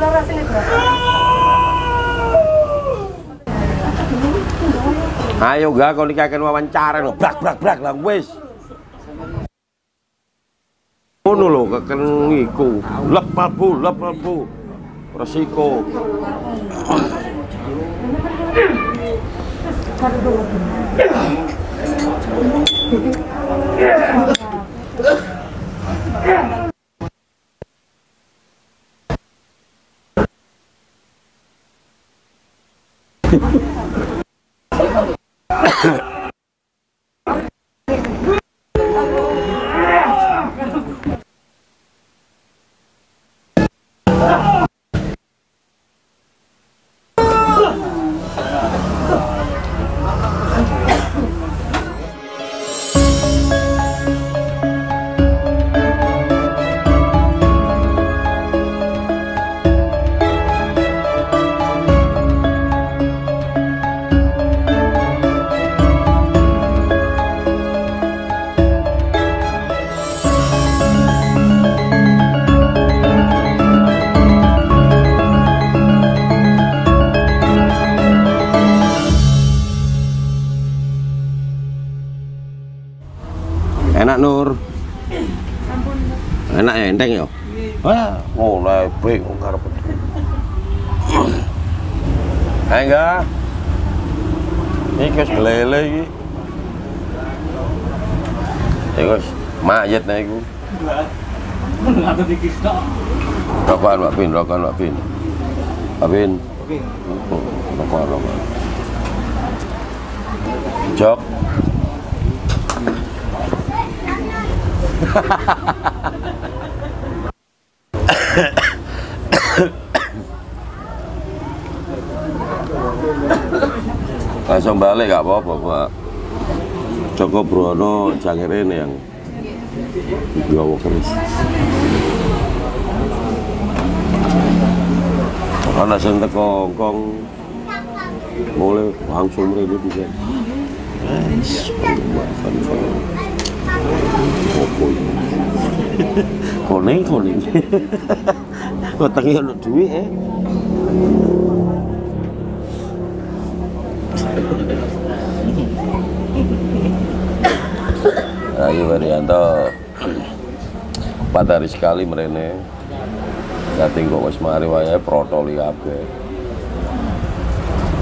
Berapa? Ayo gak kau nikahin wawancara no, brak brak brak lah wis. Ngono lho keken iku, lep lebu, lep lebu. Resiko. Enak Enak ya enteng ya. Wah, mulai baik wong karep. Ayo enggak. Iki wis glele iki. Ya wis, mayit nek iku. Ada di kisah. Rokokan Pak Bin, rokokan Pak pin Pak Bin. Oh, Rokokan, rokokan. Jok. Langsung balik gak apa-apa Pak. Joko Brono Jangir ini yang gawa keris. Ana sing teko Hongkong mulai langsung mrene bisa. Es, pengumuman Opo iki? Koning koning. Wetenge ono duit eh. Ayo Warianto empat hari sekali merene Dadi kok wis mari wayahe protoli kabeh.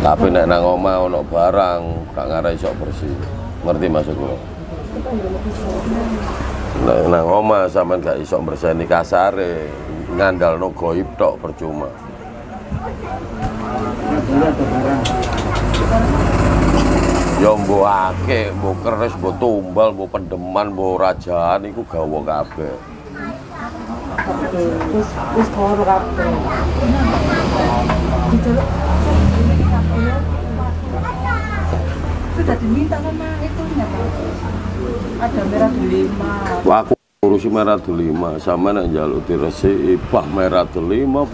Tapi nek nang omah ono barang gak ngarai iso bersih. Ngerti maksudku? Nek nang omah sampean gak iso bersihani kasare, ngandalno goib tok percuma. Ya mbok akeh, mbok keris, mbok tumbal, mbok pendeman, mbok rajaan iku gawa kabeh. Terus terus kabeh. Diceluk. Sudah diminta sama itunya Pak. Ada merah delima. Aku ngurusi merah delima sama nek njaluk diresiki bah merah delima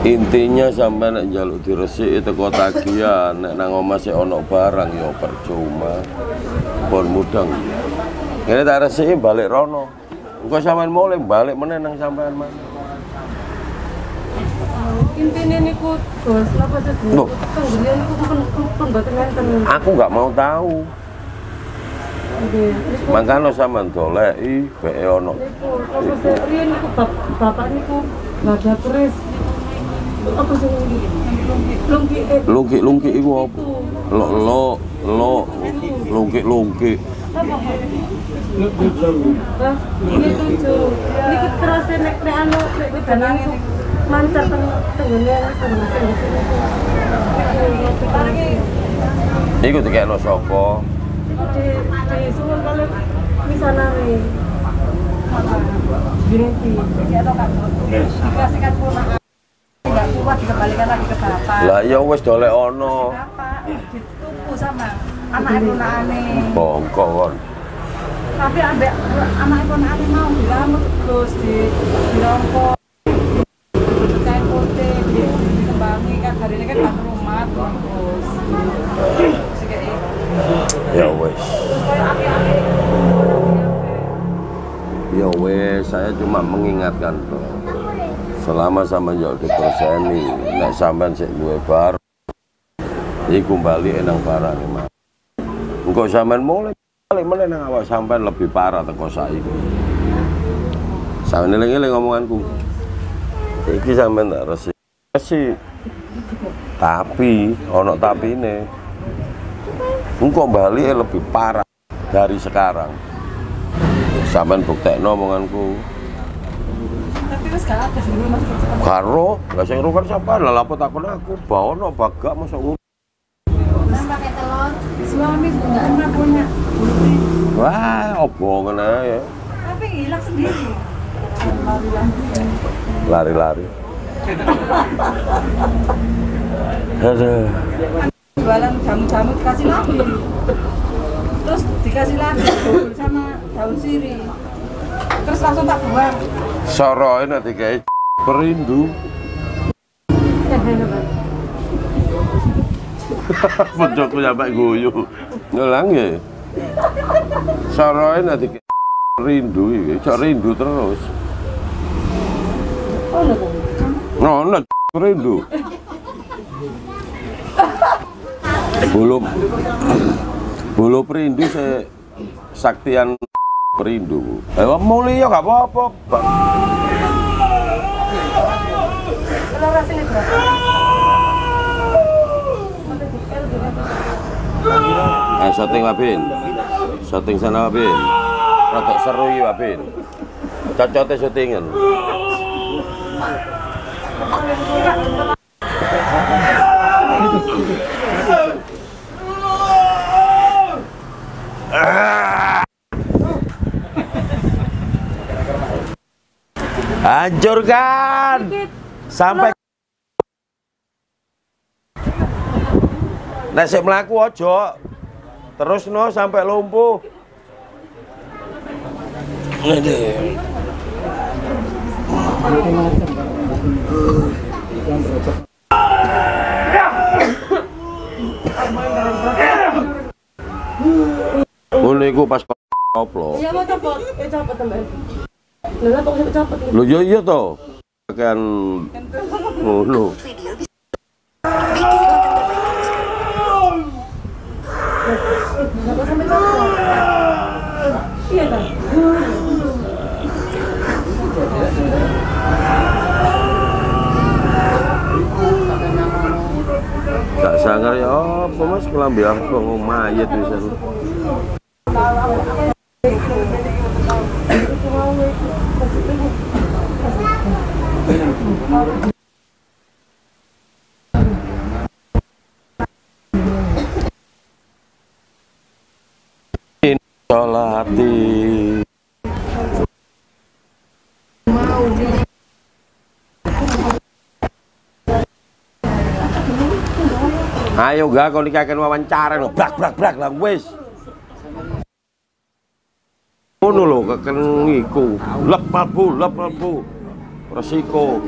intinya sampai nek njaluk diresiki teko tagihan nek nang omah sik ono barang ya percuma. Pun mudeng. Ini tak resiki balik rono. Engko sampean mulai balik meneh nang sampean mana Intinya niku bos, apa niku enten. aku nggak mau tahu. Kok makanya sampean doleki beke ono niku apa sih riyen niku bap- bapak niku nggak ada keris. Apa sih lungki? Lungki eh lungki iku apa lo lo lo lungki lungki? Ini tujuh. Niki terus nek nek anu nek mancar tenggene teng sini. iku Di di suwun kali misanane. Binti. dikasihkan ponakan kuat dikembalikan lagi ke bapak. Lah ya wis dolek ono. bapak dituku sama anak ponakane bongkok kon tapi ambek anak ponakane mau dilamut terus di dirongko kain putih di dikembangi kan hari ini kan rumah terus. Ya api-api. Ya wis saya cuma mengingatkan toh selama sampean yo diperseni nek sampean sik duwe bar iku bali nang barang mas. Engko sampean mulai balik meneh nang awak sampean lebih parah teko saiki. Sampean eling-eling ngomonganku. Iki sampean tak resi resi tapi ono tapine. Engko bali lebih parah dari sekarang. Sampean buktekno omonganku. Tapi wis gak ada dulu Mas Percepat. karo lah sing rukan sapa lah lapor takon aku bawono bagak masuk ngono pakai telur Suami enggak pernah punya. wah obongan aja Tapi hilang sendiri. lari-lari aduh Jualan jamu-jamu dikasih lagi. Terus dikasih lagi sama daun sirih. Terus langsung tak buang. soroin nanti kayak perindu. Pojokku sampai guyu. Ngulang ya? Soroin nanti rindu iki cok rindu terus. Oh, no rindu belum belum perindu se saktian perindu ayo mulia gak apa-apa? Eh, syuting Wabin. Syuting sana Wabin. Rotok seru iki Wabin. Cocote syutingan. Hancurkan sampai Nek sik mlaku aja. Terus no sampai lumpuh. Ngono iku pas koplo. Iya mau copot, eh copot teman. Lho lah kok copot Lho iya iya to. Kan ngono. Copot? Iya? Gak sangar ya apa Mas kelambi ngomong mayat bisa. Sholati Ayo gak kau nikahin wawancara no. Brak brak brak lah wis. Ngono lho keken iku. Lep mlebu, lep mlebu. Resiko.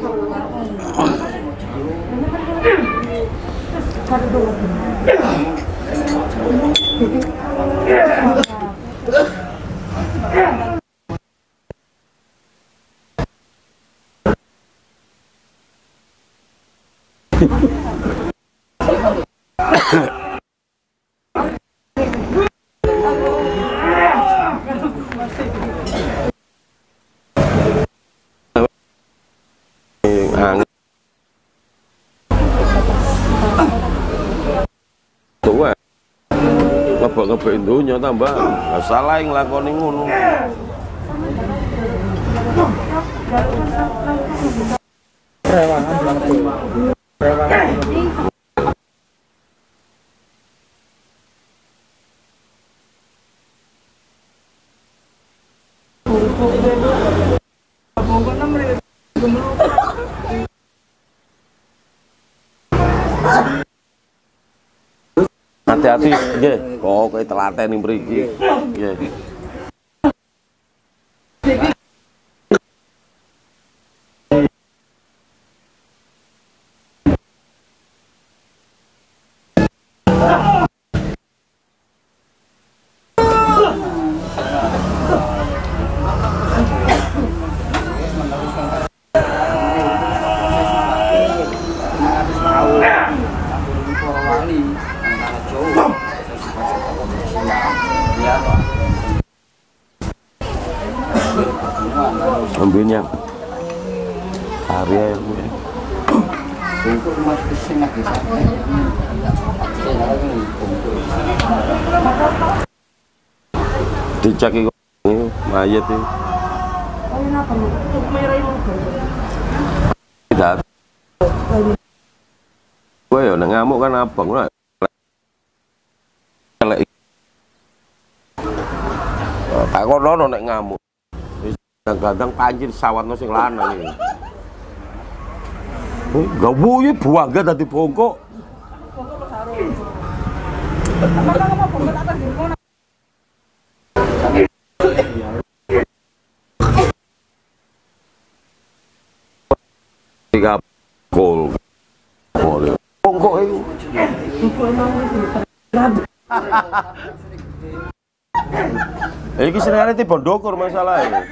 Ngebak-ngebak dunya tambah. Salah yang nglakoni ngono. Hati-hati, nggih. Kok kowe telaten mriki. Nggih. Sing lagi bungkuk. Dicek iku ini mayat itu. Oh, ini apa lu? Merah ini. Tidak. Gue ya nek ngamuk kan abang lah. Elek. Tak kono nek ngamuk. Wis Kadang-kadang pancir sawatno sing lanang iki. Oh, Gak wuyi buangga dadi bongkok. Tiga. Kol. Bongkok itu. Eh, Iki senengane ti bondokur masalahnya.